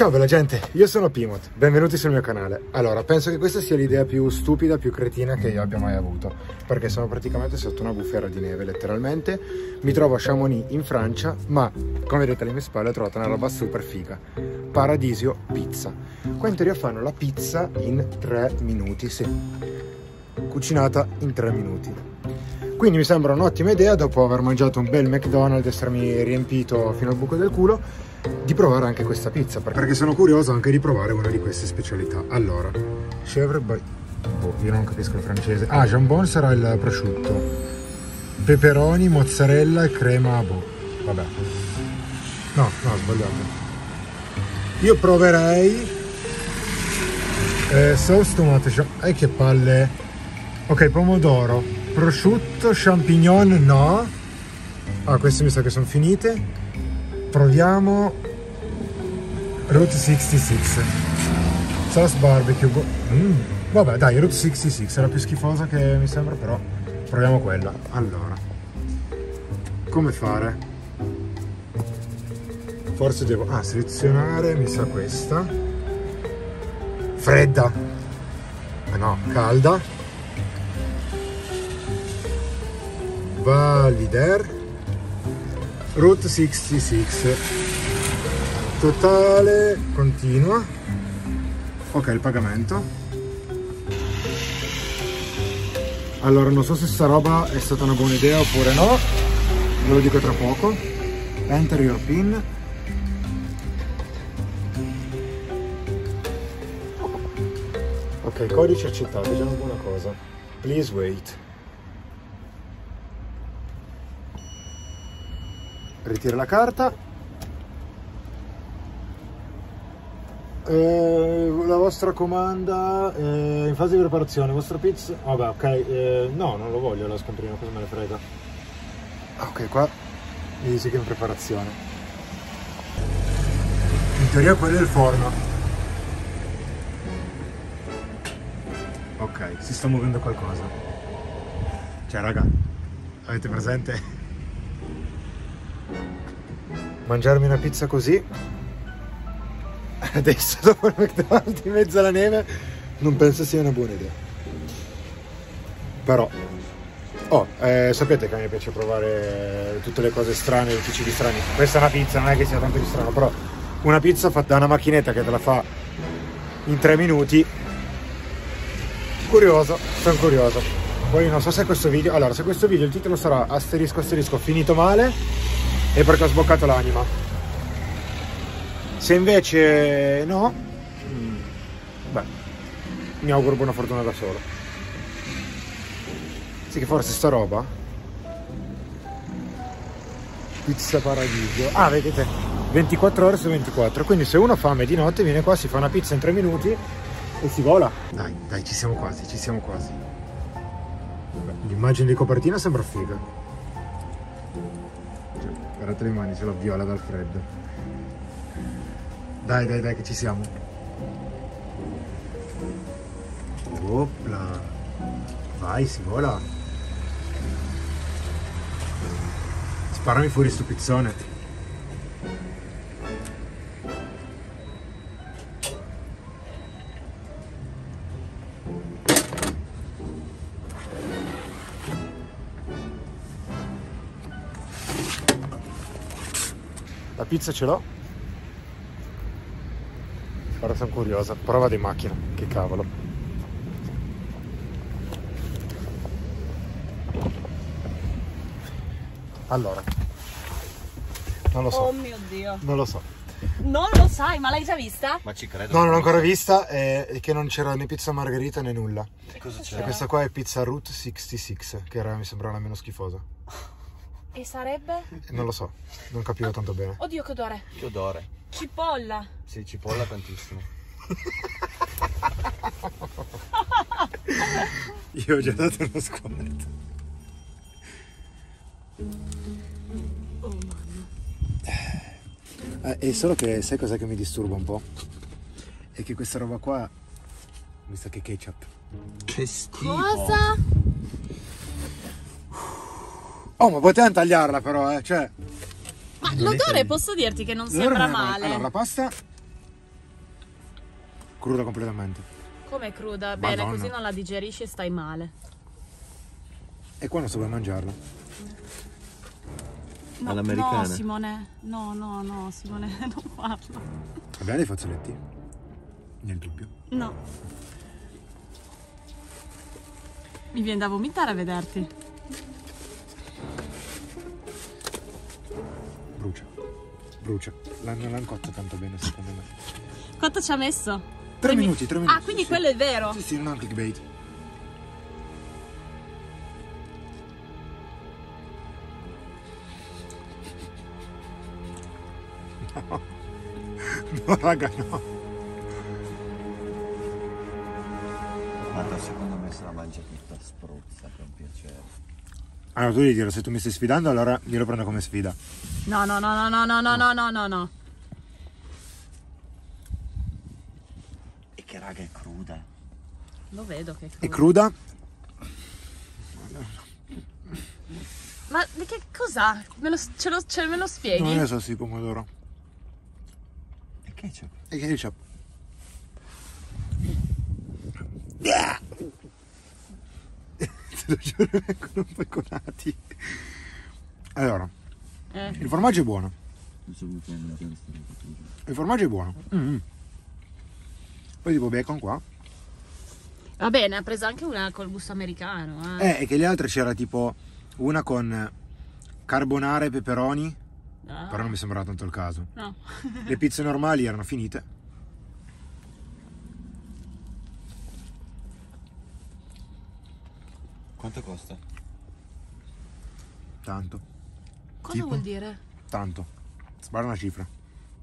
Ciao bella gente, io sono Pimot, benvenuti sul mio canale. Allora, penso che questa sia l'idea più stupida, più cretina che io abbia mai avuto, perché sono praticamente sotto una bufera di neve, letteralmente. Mi trovo a Chamonix in Francia, ma come vedete alle mie spalle ho trovato una roba super figa. Paradisio Pizza. Qua in teoria fanno la pizza in 3 minuti, sì. Cucinata in 3 minuti. Quindi mi sembra un'ottima idea, dopo aver mangiato un bel McDonald's, essermi riempito fino al buco del culo, di provare anche questa pizza perché sono curioso anche di provare una di queste specialità. Allora chèvre by boh, io non capisco il francese. Ah jambon sarà il prosciutto. Peperoni mozzarella e crema boh vabbè. No no sbagliato. Io proverei eh, sauce tomate eh che palle. Ok pomodoro prosciutto champignon no. Ah queste mi sa che sono finite proviamo Route 66 sauce barbecue mm. vabbè dai Route 66 era più schifosa che mi sembra però proviamo quella. Allora come fare? Forse devo ah, selezionare mi sa questa. Fredda. Ah, no calda. Valider Route 66 totale continua. Ok il pagamento. Allora non so se sta roba è stata una buona idea oppure no. Ve lo dico tra poco. Enter your pin. Ok codice accettato già una buona cosa. Please wait ritira la carta. Eh, la vostra comanda eh, in fase di preparazione vostra pizza vabbè ok eh, no non lo voglio la scomprino cosa me ne frega. Ok qua mi dice che è in preparazione. In teoria quello è il forno. Ok si sta muovendo qualcosa. Cioè raga avete presente mangiarmi una pizza così? Adesso dopo il McDonald's in mezzo alla neve non penso sia una buona idea. Però oh, eh, sapete che a me piace provare tutte le cose strane tutti i cibi strani questa è una pizza non è che sia tanto di strano però una pizza fatta da una macchinetta che te la fa in tre minuti. Curioso sono curioso. Poi non so se questo video allora se questo video il titolo sarà asterisco asterisco finito male e perché ho sboccato l'anima. Se invece no, mm, beh, mi auguro buona fortuna da solo. Sì che forse sta roba. Pizza Paradiso. Ah vedete 24 ore su 24 Quindi se uno ha fame di notte viene qua Si fa una pizza in 3 minuti E si vola. Dai dai ci siamo quasi Ci siamo quasi. L'immagine di copertina sembra figa Guardate le mani, ce l'ho viola dal freddo. Dai, dai, dai, che ci siamo. Opla. Vai, si vola. Sparami fuori sto pizzone. Pizza ce l'ho. Ora sono curiosa. Prova di macchina. Che cavolo. Allora. Non lo so. Oh mio Dio. Non lo so. Non lo sai, ma l'hai già vista? Ma ci credo. No, non l'ho ancora vista e che non c'era né pizza margherita né nulla. E cosa c'è? questa qua è pizza Route 66, che era, mi sembra la meno schifosa. E sarebbe? Non lo so, non capivo tanto bene. Oddio che odore. Che odore. Cipolla. Sì, cipolla tantissimo. Io ho già dato uno sconto. Oh mamma. Eh, è solo che sai cos'è che mi disturba un po'? È che questa roba qua mi sa che è ketchup. Che schifo. Cosa? Oh, ma potevamo tagliarla però, eh, cioè... Ma l'odore posso dirti che non sembra non è male. Allora, la pasta Cruda completamente. Come cruda? Bene, Madonna. così non la digerisci e stai male. E qua non so come mangiarla. No, All'americana? No, Simone. No, no, no, Simone, non farlo. Abbiamo dei fazzoletti? Nel dubbio. No. Mi viene da vomitare a vederti. Brucia. Brucia. L'hanno l'hanno cotto tanto bene secondo me. Quanto ci ha messo? Tre mi- minuti, tre minuti. Ah, quindi sì, quello è vero. Sì, sì, non è un clickbait. No. No, raga, no. Guarda, secondo me se la mangia tutta spruzza per piacere. Allora, tu devi dire, se tu mi stai sfidando, allora io lo prendo come sfida. No, no, no, no, no, no, no, no, no, no, no. E che raga è cruda. Lo vedo che è È crudo. cruda? Ma di che cos'ha? Me lo, ce lo, ce me lo spieghi? Non ne so, sì, pomodoro. E ketchup? E ketchup. Te lo giuro, vengono un po' colati. Allora, Eh. il formaggio è buono. Il formaggio è buono. Mm. Poi tipo bacon qua. Va bene, ha preso anche una col gusto americano. Eh. Eh, e che le altre c'era tipo una con carbonara e peperoni. Ah. Però non mi sembrava tanto il caso. No. Le pizze normali erano finite. Quanto costa? Tanto. Cosa Tipo? vuol dire? Tanto. Spara una cifra.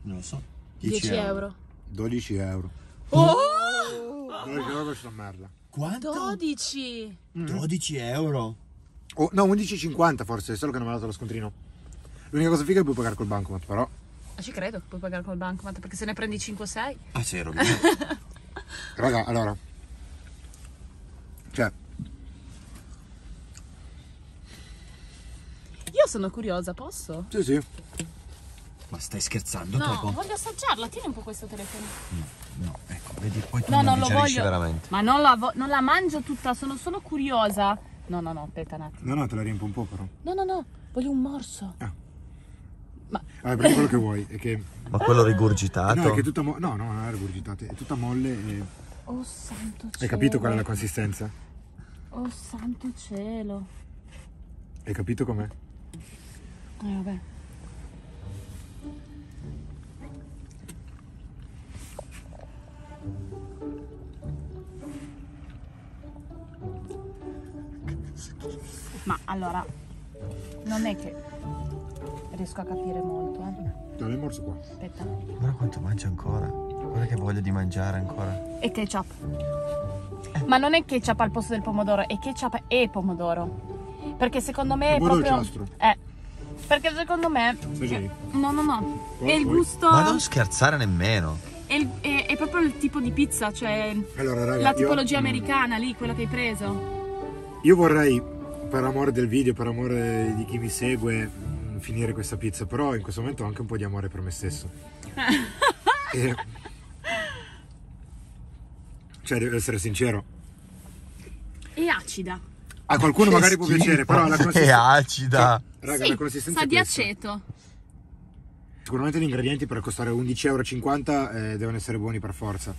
Non lo so. 10 euro. 12 euro. Oh! 12 euro per sta merda. Quanto? 12! 12 euro? Oh, no, 11,50 forse, solo che non mi ha dato lo scontrino. L'unica cosa figa è che puoi pagare col bancomat, però. Ma ci credo che puoi pagare col bancomat perché se ne prendi 5-6. Ah, sei ero Raga, allora. Cioè, Io sono curiosa, posso? sì, sì. Ma stai scherzando, No, Topo? voglio assaggiarla. Tieni un po' questo telefono. No, ecco, vedi, poi tu No, non non lo voglio. veramente. Ma non la, vo- non la mangio tutta, sono solo curiosa. No, no, no, aspetta un attimo. No, no, te la riempo un po' però. No, no, no, voglio un morso. Allora, prendi quello che vuoi. È che. Ma quello rigurgitato? No, è che è tutta mo- No, no, non è regurgitata, è tutta molle e. Oh santo cielo. Hai capito qual è la consistenza? Oh santo cielo. Hai capito com'è? Eh vabbè. Ma allora, non è che riesco a capire molto, eh. Dai, il morso qua. Aspetta. Guarda quanto mangia ancora. Guarda che voglia di mangiare ancora. E ketchup. Ma non è ketchup al posto del pomodoro, è ketchup e pomodoro. Perché secondo me è È proprio. ciastro. Eh. Perché secondo me. Assaggiai. No, no, no. Poi, È il gusto. Ma non scherzare nemmeno. È, il- è- è proprio il tipo di pizza, cioè Allora, raga, la io- tipologia mm, americana lì, quella che hai preso. Io vorrei, per amore del video, per amore di chi mi segue, mm, finire questa pizza, però in questo momento ho anche un po' di amore per me stesso. E- Cioè, devo essere sincero. È acida. A qualcuno magari può Che piacere, però la schifo. consistenza... È acida. Raga, sì, la consistenza sa è di aceto. Sicuramente gli ingredienti per costare 11,50 euro eh, devono essere buoni per forza.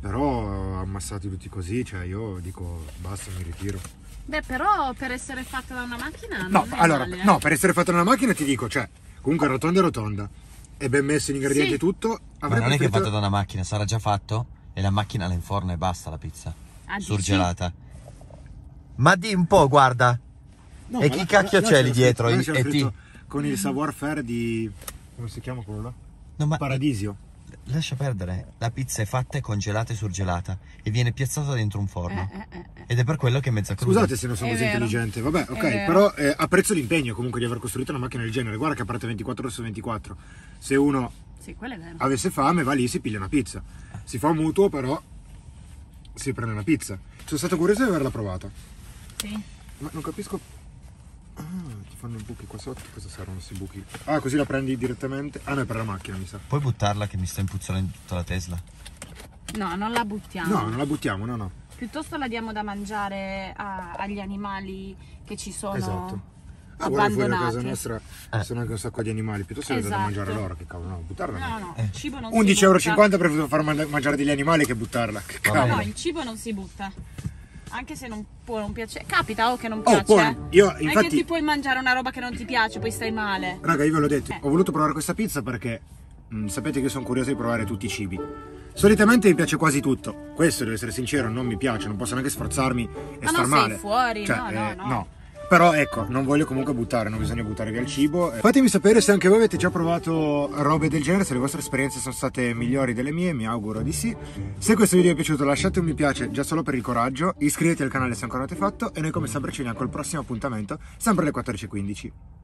Però ammassati tutti così, cioè io dico basta, mi ritiro. Beh, però per essere fatta da una macchina No, non è allora, male, eh. no, per essere fatta nella macchina ti dico, cioè, comunque è rotonda e rotonda. È ben messo gli ingredienti e Sì. tutto. Ma non è che è fatto da una macchina, sarà già fatto? E la macchina la inforna e basta la pizza. Ah? Surgelata. Ma di un po', guarda. No, E chi là- cacchio c'è lì dietro? là E- Con il savoir faire di... come si chiama quello là? No, ma Paradisio. lascia perdere. La pizza è fatta e congelata e surgelata. E viene piazzata dentro un forno. Eh, eh, eh, eh. Ed è per quello che è mezza cruda. Scusate se non sono È così vero. intelligente, vabbè, ok, però eh, apprezzo l'impegno comunque di aver costruito una macchina del genere. Guarda che parte 24 ore su 24. Se uno Sì, quello è vero. avesse fame va lì e si piglia una pizza. Si fa un mutuo, però si prende una pizza. Sono stato curioso di averla provata. Sì. Ma non capisco. Ah, ti fanno i buchi qua sotto. Cosa servono questi buchi? Ah, così la prendi direttamente. Ah, no, è per la macchina, mi sa. Puoi buttarla che mi sta impuzzolando tutta la Tesla? No, non la buttiamo. No, non la buttiamo, no, no. Piuttosto la diamo da mangiare a- agli animali che ci sono Esatto. Ah, guarda fuori da casa nostra Eh. sono anche un sacco di animali, piuttosto che da Esatto. mangiare loro, che cavolo, no, buttarla no. No, no, Eh. il cibo non 11,50 si euro butta. preferito far man- mangiare degli animali che buttarla. Che cavolo. No, il cibo non si butta. Anche se non può non piacere. Capita oh, che non Oh, piace. poi eh. io Non infatti ti puoi mangiare una roba che non ti piace, poi stai male. Raga, io ve l'ho detto, Eh. ho voluto provare questa pizza perché mh, sapete che sono curioso di provare tutti i cibi. Solitamente mi piace quasi tutto. Questo, devo essere sincero, non mi piace, non posso neanche sforzarmi e Ma star no, sei male. fuori, Cioè, no, no, eh, no. Però ecco, non voglio comunque buttare, non bisogna buttare via il cibo. Fatemi sapere se anche voi avete già provato robe del genere, se le vostre esperienze sono state migliori delle mie, mi auguro di sì. Se questo video vi è piaciuto lasciate un mi piace già solo per il coraggio, iscrivetevi al canale se ancora non l'avete fatto e noi come sempre ci vediamo col prossimo appuntamento, sempre alle 14.15.